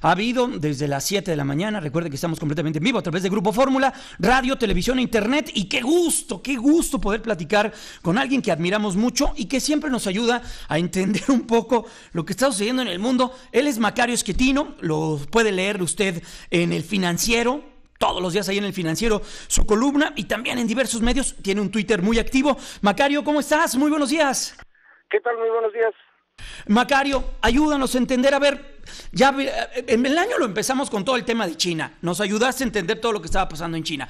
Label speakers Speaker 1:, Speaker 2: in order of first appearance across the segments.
Speaker 1: ha habido desde las 7 de la mañana. Recuerden que estamos completamente en vivo a través de Grupo Fórmula, radio, televisión e internet. Y qué gusto, qué gusto poder platicar con alguien que admiramos mucho y que siempre nos ayuda a entender un poco lo que está sucediendo en el mundo. Él es Macario Esquetino, lo puede leer usted en el financiero. Todos los días ahí en el financiero su columna y también en diversos medios. Tiene un Twitter muy activo. Macario, ¿cómo estás? Muy buenos días.
Speaker 2: ¿Qué tal? Muy buenos días.
Speaker 1: Macario, ayúdanos a entender, a ver, ya eh, en el año lo empezamos con todo el tema de China, nos ayudaste a entender todo lo que estaba pasando en China.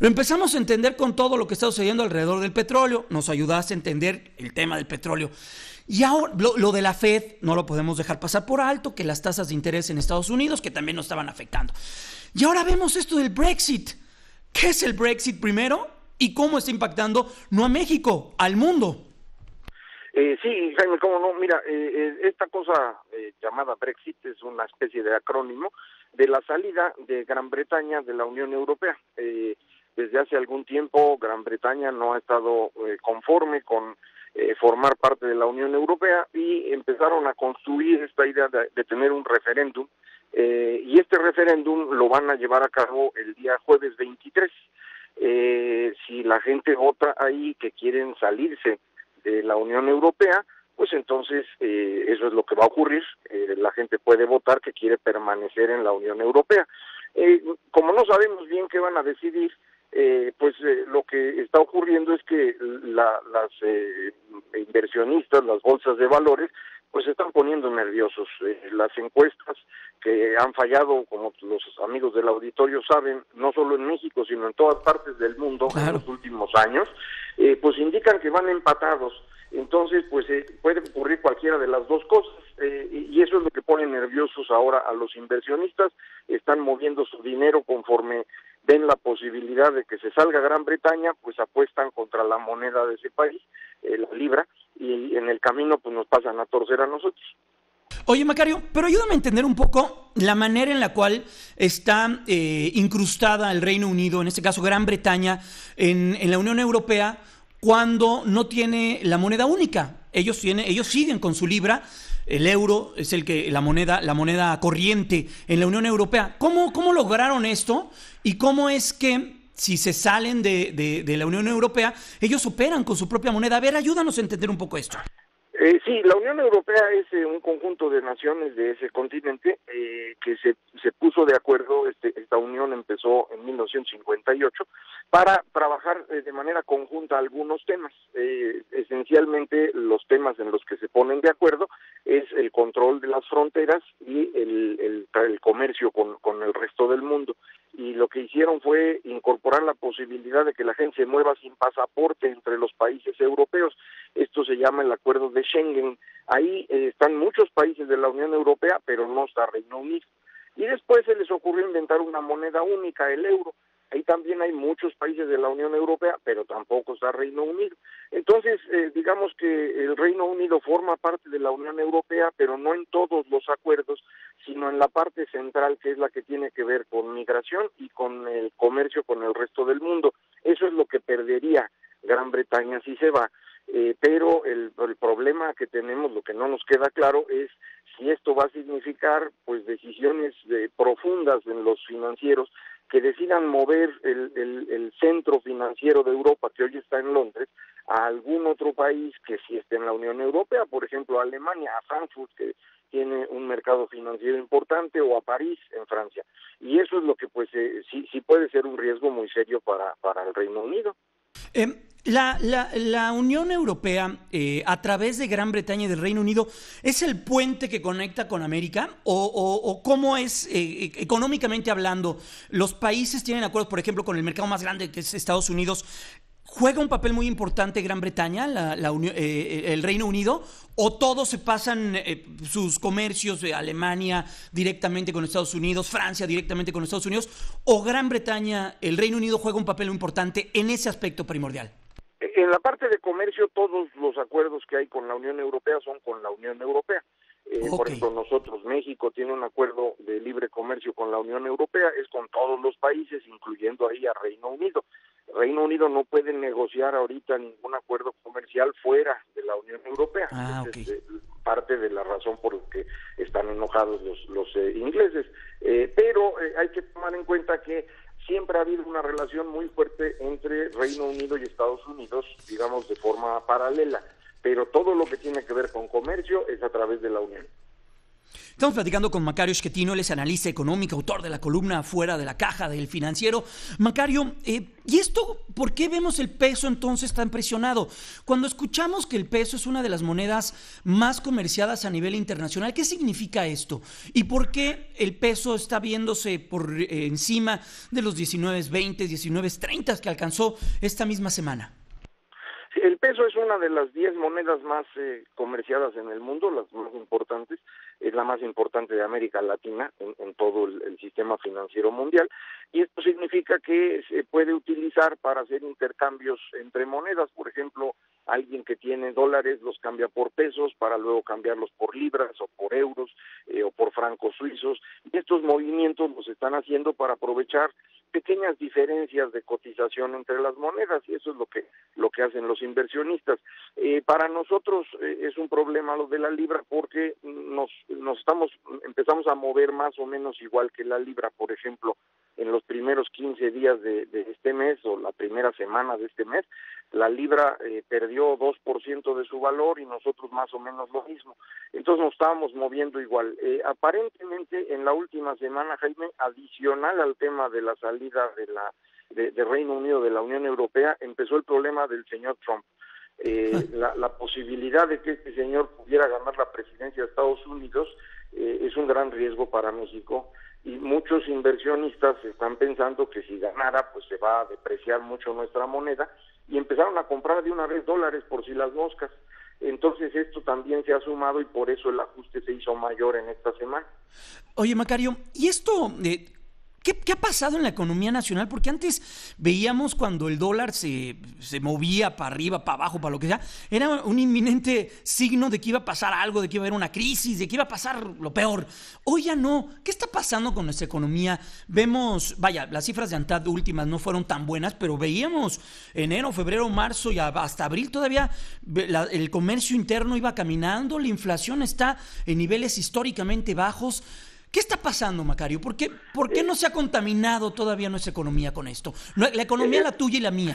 Speaker 1: Lo empezamos a entender con todo lo que está sucediendo alrededor del petróleo, nos ayudaste a entender el tema del petróleo. Y ahora lo, de la Fed no lo podemos dejar pasar por alto, que las tasas de interés en Estados Unidos, que también nos estaban afectando. Y ahora vemos esto del Brexit. ¿Qué es el Brexit primero? ¿Y cómo está impactando no a México, al mundo?
Speaker 2: Eh, sí, Jaime, cómo no. Mira, eh, eh, esta cosa eh, llamada Brexit es una especie de acrónimo de la salida de Gran Bretaña de la Unión Europea. desde hace algún tiempo, Gran Bretaña no ha estado conforme con formar parte de la Unión Europea y empezaron a construir esta idea de, de tener un referéndum. y este referéndum lo van a llevar a cabo el día jueves 23. si la gente vota ahí que quieren salirse de la Unión Europea, pues entonces eh, eso es lo que va a ocurrir. Eh, la gente puede votar que quiere permanecer en la Unión Europea. Eh, como no sabemos bien qué van a decidir, pues lo que está ocurriendo es que la, las inversionistas, las bolsas de valores, pues se están poniendo nerviosos. las encuestas que han fallado, como los amigos del auditorio saben, no solo en México, sino en todas partes del mundo en los últimos años, eh, pues indican que van empatados. Entonces, pues eh, puede ocurrir cualquiera de las dos cosas eh, y eso es lo que pone nerviosos ahora a los inversionistas. Están moviendo su dinero conforme ven la posibilidad de que se salga Gran Bretaña, pues apuestan contra la moneda de ese país, la libra, y en el camino pues nos pasan a torcer a nosotros.
Speaker 1: Oye, Macario, pero ayúdame a entender un poco la manera en la cual está eh, incrustada el Reino Unido, en este caso Gran Bretaña, en, la Unión Europea, cuando no tiene la moneda única. Ellos, tienen, ellos siguen con su libra, el euro es el que la moneda, la moneda corriente en la Unión Europea. ¿Cómo, cómo lograron esto? ¿Y cómo es que si se salen de, la Unión Europea, ellos operan con su propia moneda? A ver, ayúdanos a entender un poco esto.
Speaker 2: Eh, sí, la Unión Europea es eh, un conjunto de naciones de ese continente eh, que se, puso de acuerdo, este, esta unión empezó en 1958, para trabajar eh, de manera conjunta algunos temas. esencialmente los temas en los que se ponen de acuerdo es el control de las fronteras y el, comercio con el resto del mundo y lo que hicieron fue incorporar la posibilidad de que la gente se mueva sin pasaporte entre los países europeos. Esto se llama el acuerdo de Schengen. Ahí eh, están muchos países de la Unión Europea, pero no está Reino Unido. Y después se les ocurrió inventar una moneda única, el euro. Ahí también hay muchos países de la Unión Europea, pero tampoco está Reino Unido. Entonces, eh, digamos que el Reino Unido forma parte de la Unión Europea, pero no en todos los acuerdos, sino en la parte central, que es la que tiene que ver con migración y con el comercio con el resto del mundo. Eso es lo que perdería Gran Bretaña si se va. Eh, pero el, problema que tenemos, lo que no nos queda claro es si esto va a significar pues decisiones eh, profundas en los financieros que decidan mover el, el, centro financiero de Europa, que hoy está en Londres, a algún otro país que sí esté en la Unión Europea, por ejemplo a Alemania, a Frankfurt, que tiene un mercado financiero importante, o a París, en Francia. Y eso es lo que pues eh, sí, sí puede ser un riesgo muy serio para, para el Reino Unido.
Speaker 1: Eh, la, la, la, Unión Europea, eh, a través de Gran Bretaña y del Reino Unido, ¿es el puente que conecta con América? ¿O, o, cómo es, eh, económicamente hablando, los países tienen acuerdos, por ejemplo, con el mercado más grande que es Estados Unidos? ¿Juega un papel muy importante Gran Bretaña, la eh, el Reino Unido? ¿O todos se pasan sus comercios de Alemania directamente con Estados Unidos, Francia directamente con Estados Unidos? ¿O Gran Bretaña, el Reino Unido juega un papel muy importante en ese aspecto primordial?
Speaker 2: En la parte de comercio, todos los acuerdos que hay con la Unión Europea son con la Unión Europea. Eh, por ejemplo, nosotros, México, tiene un acuerdo de libre comercio con la Unión Europea, es con todos los países, incluyendo ahí a Reino Unido. Reino Unido no puede negociar ahorita ningún acuerdo comercial fuera de la Unión Europea.
Speaker 1: Ah,
Speaker 2: eh, parte de la razón por la que están enojados los, los ingleses. pero hay que tomar en cuenta que siempre ha habido una relación muy fuerte entre Reino Unido y Estados Unidos, digamos, de forma paralela, pero todo lo que tiene que ver con comercio es a través de la Unión.
Speaker 1: Estamos platicando con Macario Schettino, él es analista económico, autor de la columna Fuera de la Caja del Financiero. Macario, eh, ¿y esto por qué vemos el peso entonces tan presionado? Cuando escuchamos que el peso es una de las monedas más comerciadas a nivel internacional, ¿qué significa esto? ¿Y por qué el peso está viéndose por eh, encima de los 19.20, 19.30 que alcanzó esta misma semana?
Speaker 2: El peso es una de las 10 monedas más eh, comerciadas en el mundo, las más importantes, es la más importante de América Latina en, todo el, sistema financiero mundial, y esto significa que se puede utilizar para hacer intercambios entre monedas, por ejemplo, alguien que tiene dólares los cambia por pesos para luego cambiarlos por libras o por euros eh, o por francos suizos, y estos movimientos los están haciendo para aprovechar pequeñas diferencias de cotización entre las monedas y eso es lo que lo que hacen los inversionistas. Eh, para nosotros eh, es un problema lo de la libra porque nos nos estamos empezamos a mover más o menos igual que la libra, por ejemplo, en los primeros 15 días de, este mes o la primera semana de este mes, la libra eh, perdió 2% de su valor y nosotros más o menos lo mismo. Entonces nos estábamos moviendo igual. Eh, aparentemente en la última semana, Jaime, adicional al tema de la salida de la de, Reino Unido de la Unión Europea, empezó el problema del señor Trump. Eh, la, la, posibilidad de que este señor pudiera ganar la presidencia de Estados Unidos es un gran riesgo para México y muchos inversionistas están pensando que si ganara pues se va a depreciar mucho nuestra moneda y empezaron a comprar de una vez dólares por si las moscas. Entonces esto también se ha sumado y por eso el ajuste se hizo mayor en esta semana.
Speaker 1: Oye Macario, ¿y esto eh, ¿Qué, ha pasado en la economía nacional? Porque antes veíamos cuando el dólar se, se, movía para arriba, para abajo, para lo que sea, era un inminente signo de que iba a pasar algo, de que iba a haber una crisis, de que iba a pasar lo peor. Hoy ya no. ¿Qué está pasando con nuestra economía? Vemos, vaya, las cifras de ANTAD últimas no fueron tan buenas, pero veíamos enero, febrero, marzo y hasta abril todavía el comercio interno iba caminando, la inflación está en niveles históricamente bajos. ¿Qué está pasando, Macario? ¿Por qué, ¿Por qué no se ha contaminado todavía nuestra economía con esto? La economía, la tuya y la mía.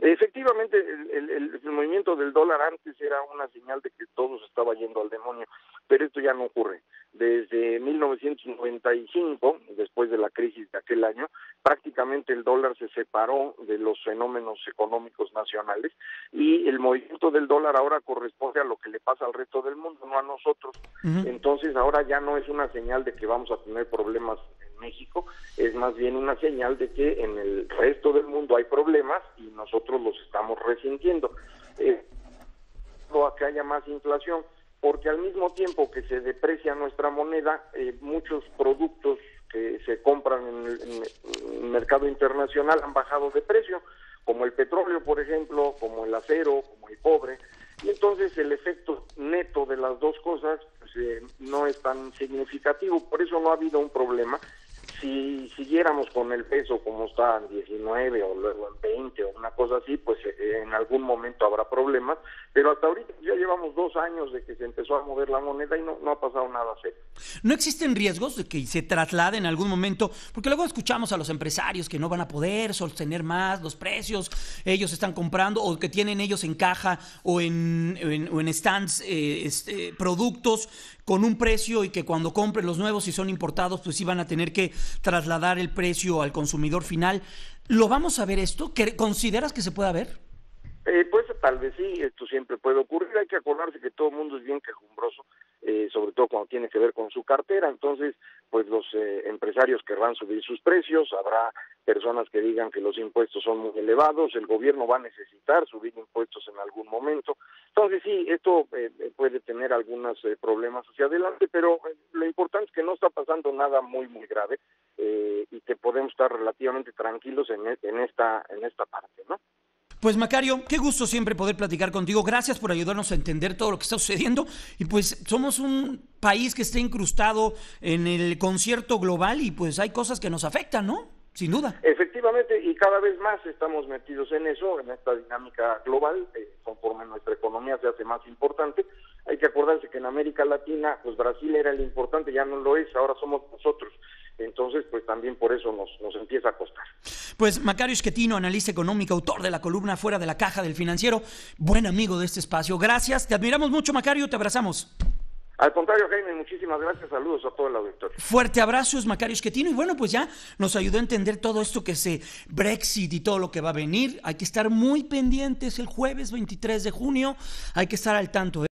Speaker 2: Efectivamente, el, el, movimiento del dólar antes era una señal de que todo se estaba yendo al demonio, pero esto ya no ocurre. Desde 1995, después de la crisis de aquel año, prácticamente el dólar se separó de los fenómenos económicos nacionales y el movimiento del dólar ahora corresponde a lo que le pasa al resto del mundo, no a nosotros. Entonces ahora ya no es una señal de que vamos a tener problemas en México, es más bien una señal de que en el resto del mundo hay problemas y nosotros los estamos resintiendo. Eh, a que haya más inflación porque al mismo tiempo que se deprecia nuestra moneda, eh, muchos productos que se compran en el, mercado internacional han bajado de precio, como el petróleo, por ejemplo, como el acero, como el cobre, y entonces el efecto neto de las dos cosas pues, eh, no es tan significativo, por eso no ha habido un problema si siguiéramos con el peso como está en 19 o luego en 20 o una cosa así, pues eh, en algún momento habrá problemas, pero hasta ahorita ya llevamos dos años de que se empezó a mover la moneda y no, no ha pasado nada serio.
Speaker 1: ¿No existen riesgos de que se traslade en algún momento? Porque luego escuchamos a los empresarios que no van a poder sostener más los precios, ellos están comprando o que tienen ellos en caja o en, o en stands eh, este, productos con un precio y que cuando compren los nuevos, si son importados, pues sí van a tener que trasladar el precio al consumidor final. ¿Lo vamos a ver esto? ¿Consideras que se pueda ver?
Speaker 2: Eh, pues tal vez sí, esto siempre puede ocurrir. Hay que acordarse que todo el mundo es bien quejumbroso, eh, sobre todo cuando tiene que ver con su cartera. Entonces, pues los eh, empresarios querrán subir sus precios, habrá personas que digan que los impuestos son muy elevados, el gobierno va a necesitar subir impuestos en algún momento. Entonces sí, esto eh, puede tener algunos eh, problemas hacia adelante, pero eh, lo importante es que no está pasando nada muy muy grave y que podemos estar relativamente tranquilos en, e, en esta en esta parte, ¿no?
Speaker 1: Pues Macario, qué gusto siempre poder platicar contigo. Gracias por ayudarnos a entender todo lo que está sucediendo. Y pues somos un país que está incrustado en el concierto global y pues hay cosas que nos afectan, ¿no? Sin duda.
Speaker 2: Efectivamente, y cada vez más estamos metidos en eso, en esta dinámica global, eh, conforme nuestra economía se hace más importante, hay que acordarse que en América Latina, pues Brasil era el importante, ya no lo es, ahora somos nosotros. Entonces, pues también por eso nos, nos empieza a costar.
Speaker 1: Pues Macario Esquetino, analista económico, autor de la columna Fuera de la Caja del Financiero, buen amigo de este espacio. Gracias, te admiramos mucho, Macario, te abrazamos.
Speaker 2: Al contrario, Jaime, muchísimas gracias. Saludos a todo el auditorio.
Speaker 1: Fuerte abrazo, es Macario Esquetino. Y bueno, pues ya nos ayudó a entender todo esto que es Brexit y todo lo que va a venir. Hay que estar muy pendientes el jueves 23 de junio. Hay que estar al tanto. ¿eh?